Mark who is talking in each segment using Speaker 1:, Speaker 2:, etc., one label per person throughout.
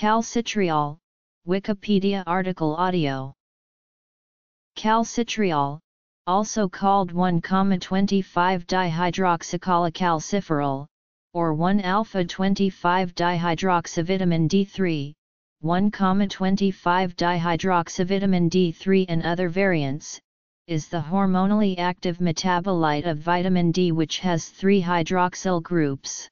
Speaker 1: Calcitriol, Wikipedia article audio. Calcitriol, also called 1,25-dihydroxycholecalciferol, or 1-alpha-25-dihydroxyvitamin D3, 1,25-dihydroxyvitamin D3 and other variants, is the hormonally active metabolite of vitamin D which has three hydroxyl groups.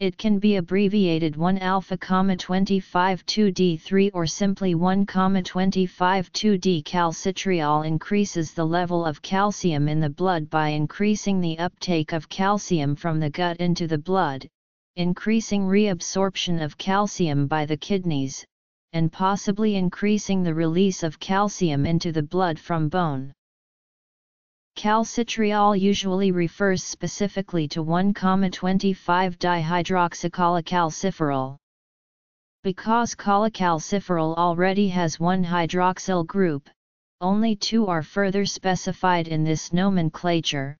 Speaker 1: It can be abbreviated 1-alpha-25-2-D3 or simply 1-25-2-D. Calcitriol increases the level of calcium in the blood by increasing the uptake of calcium from the gut into the blood, increasing reabsorption of calcium by the kidneys, and possibly increasing the release of calcium into the blood from bone. Calcitriol usually refers specifically to 1,25-dihydroxycholecalciferol. Because cholecalciferol already has one hydroxyl group, only two are further specified in this nomenclature,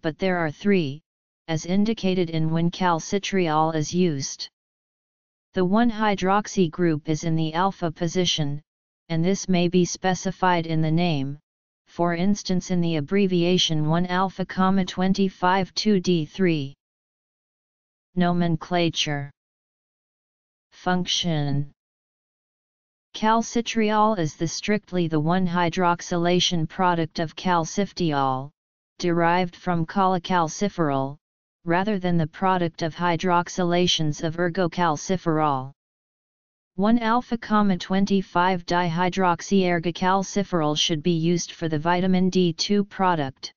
Speaker 1: but there are three, as indicated in when calcitriol is used. The 1-hydroxy group is in the alpha position, and this may be specified in the name, for instance in the abbreviation 1-alpha-25-2D3. Nomenclature Function Calcitriol is the strictly the 1-hydroxylation product of calcifediol, derived from cholecalciferol, rather than the product of hydroxylations of ergocalciferol. 1-alpha-25-dihydroxyergocalciferol should be used for the vitamin D2 product.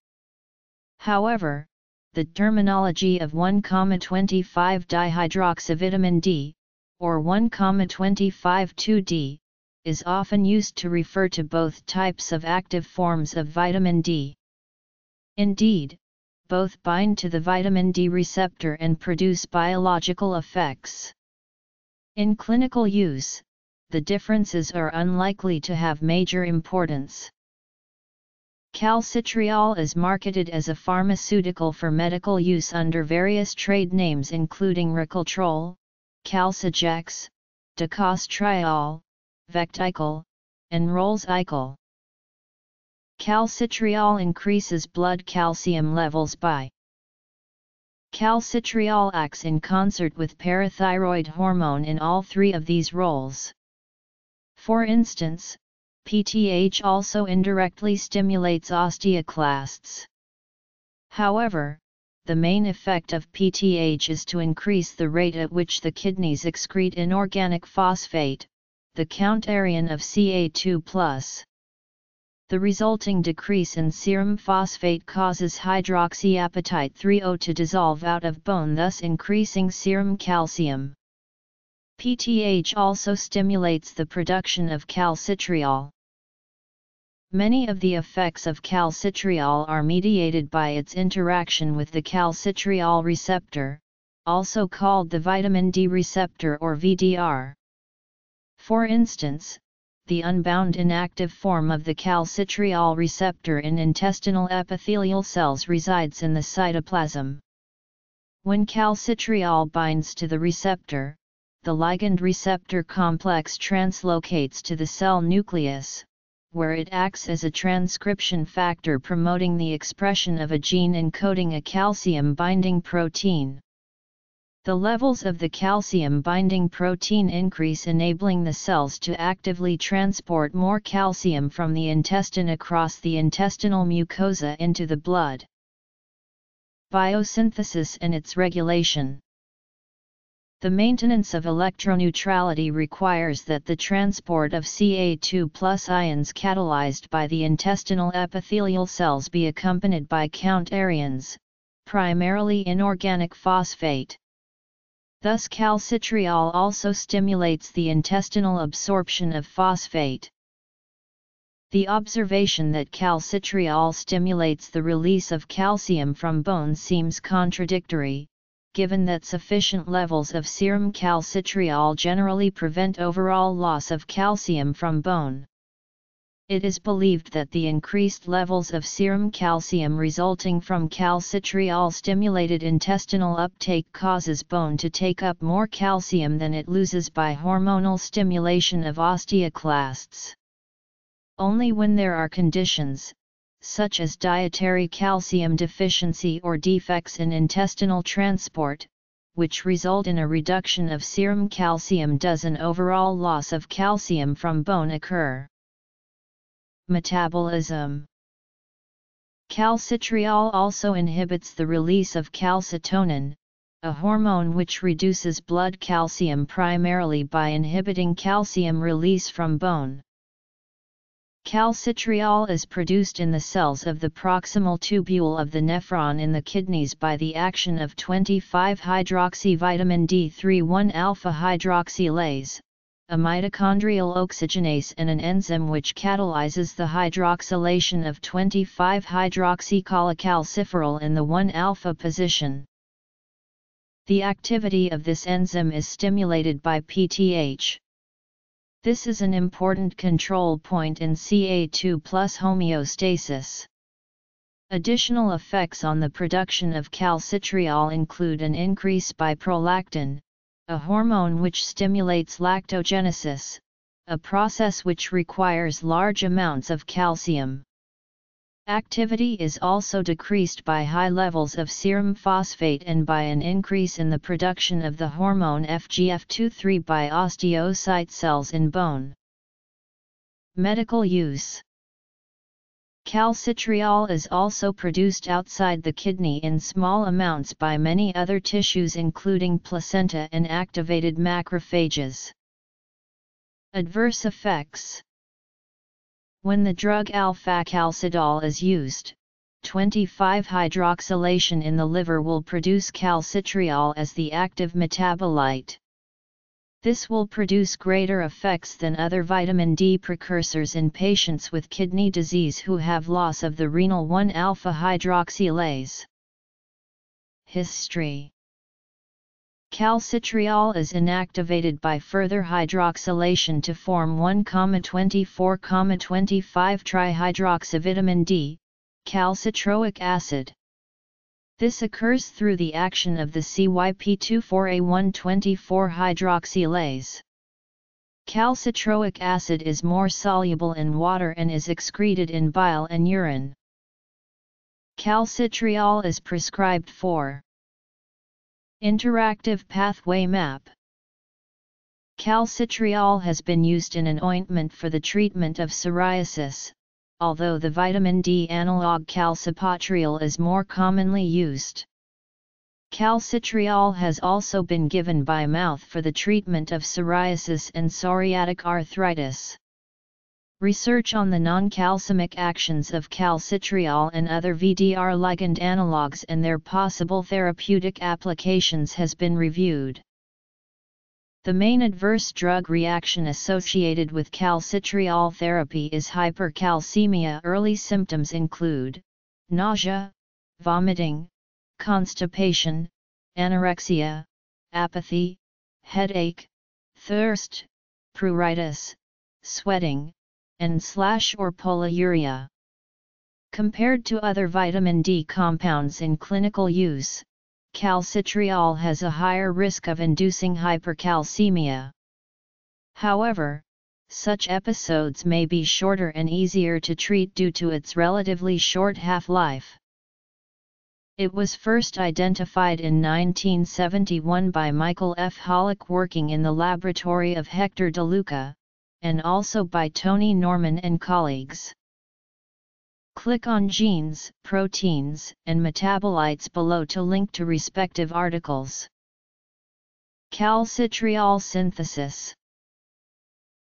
Speaker 1: However, the terminology of 1-25-dihydroxyvitamin D, or 1-25-2D, is often used to refer to both types of active forms of vitamin D. Indeed, both bind to the vitamin D receptor and produce biological effects. In clinical use, the differences are unlikely to have major importance. Calcitriol is marketed as a pharmaceutical for medical use under various trade names including Rocaltrol, Calcijex, Decostriol, Vectical, and Rolsical. Calcitriol increases blood calcium levels by Calcitriol acts in concert with parathyroid hormone in all three of these roles. For instance, PTH also indirectly stimulates osteoclasts. However, the main effect of PTH is to increase the rate at which the kidneys excrete inorganic phosphate, the counterion of Ca2+ the resulting decrease in serum phosphate causes hydroxyapatite 3O to dissolve out of bone thus increasing serum calcium. PTH also stimulates the production of calcitriol. Many of the effects of calcitriol are mediated by its interaction with the calcitriol receptor, also called the vitamin D receptor or VDR. For instance, the unbound inactive form of the calcitriol receptor in intestinal epithelial cells resides in the cytoplasm. When calcitriol binds to the receptor, the ligand receptor complex translocates to the cell nucleus, where it acts as a transcription factor promoting the expression of a gene encoding a calcium-binding protein. The levels of the calcium-binding protein increase enabling the cells to actively transport more calcium from the intestine across the intestinal mucosa into the blood. Biosynthesis and its regulation The maintenance of electroneutrality requires that the transport of Ca2 plus ions catalyzed by the intestinal epithelial cells be accompanied by counterions, primarily inorganic phosphate. Thus calcitriol also stimulates the intestinal absorption of phosphate. The observation that calcitriol stimulates the release of calcium from bone seems contradictory, given that sufficient levels of serum calcitriol generally prevent overall loss of calcium from bone. It is believed that the increased levels of serum calcium resulting from calcitriol-stimulated intestinal uptake causes bone to take up more calcium than it loses by hormonal stimulation of osteoclasts. Only when there are conditions, such as dietary calcium deficiency or defects in intestinal transport, which result in a reduction of serum calcium does an overall loss of calcium from bone occur. Metabolism Calcitriol also inhibits the release of calcitonin, a hormone which reduces blood calcium primarily by inhibiting calcium release from bone. Calcitriol is produced in the cells of the proximal tubule of the nephron in the kidneys by the action of 25-hydroxyvitamin D3-1-alpha hydroxylase, a mitochondrial oxygenase and an enzyme which catalyzes the hydroxylation of 25-hydroxycholecalciferol in the 1-alpha position. The activity of this enzyme is stimulated by PTH. This is an important control point in Ca2 plus homeostasis. Additional effects on the production of calcitriol include an increase by prolactin, a hormone which stimulates lactogenesis, a process which requires large amounts of calcium. Activity is also decreased by high levels of serum phosphate and by an increase in the production of the hormone FGF23 by osteocyte cells in bone. Medical use Calcitriol is also produced outside the kidney in small amounts by many other tissues including placenta and activated macrophages. Adverse effects When the drug alfacalcidol is used, 25-hydroxylation in the liver will produce calcitriol as the active metabolite. This will produce greater effects than other vitamin D precursors in patients with kidney disease who have loss of the renal 1-alpha hydroxylase. History Calcitriol is inactivated by further hydroxylation to form 1,24,25 trihydroxyvitamin D, calcitroic acid. This occurs through the action of the CYP24A124-hydroxylase. Calcitroic acid is more soluble in water and is excreted in bile and urine. Calcitriol is prescribed for Interactive Pathway Map Calcitriol has been used in an ointment for the treatment of psoriasis, although the vitamin D analog calcipotriol is more commonly used. Calcitriol has also been given by mouth for the treatment of psoriasis and psoriatic arthritis. Research on the non-calcemic actions of calcitriol and other VDR ligand analogues and their possible therapeutic applications has been reviewed. The main adverse drug reaction associated with calcitriol therapy is hypercalcemia. Early symptoms include nausea, vomiting, constipation, anorexia, apathy, headache, thirst, pruritus, sweating, and slash or polyuria. Compared to other vitamin D compounds in clinical use, calcitriol has a higher risk of inducing hypercalcemia. However, such episodes may be shorter and easier to treat due to its relatively short half-life. It was first identified in 1971 by Michael F. Holick working in the laboratory of Hector DeLuca, and also by Tony Norman and colleagues. Click on genes, proteins, and metabolites below to link to respective articles. Calcitriol synthesis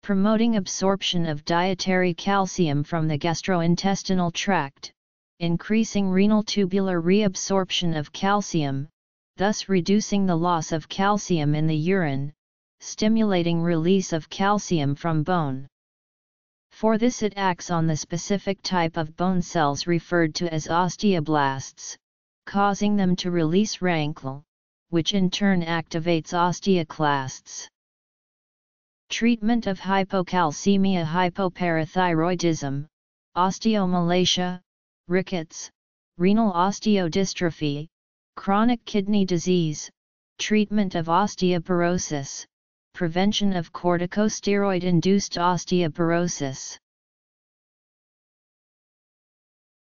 Speaker 1: Promoting absorption of dietary calcium from the gastrointestinal tract, increasing renal tubular reabsorption of calcium, thus reducing the loss of calcium in the urine, stimulating release of calcium from bone. For this it acts on the specific type of bone cells referred to as osteoblasts, causing them to release RANKL, which in turn activates osteoclasts. Treatment of hypocalcemia hypoparathyroidism, osteomalacia, rickets, renal osteodystrophy, chronic kidney disease, treatment of osteoporosis, prevention of corticosteroid-induced osteoporosis.